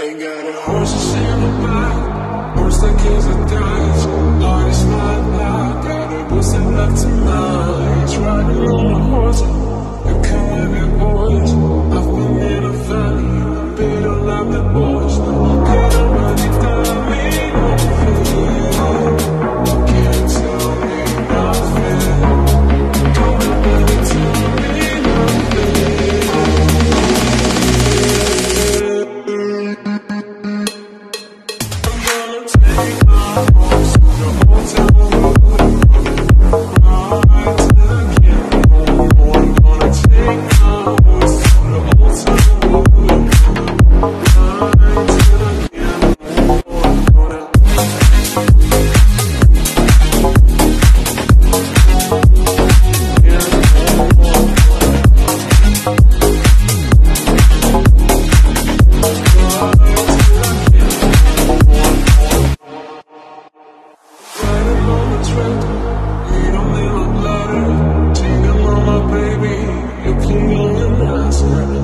I got a horse that's in the back, horse that kills a thighs. Heart is not got a on a horse. You don't live. Take a mama, baby. You can go and ask.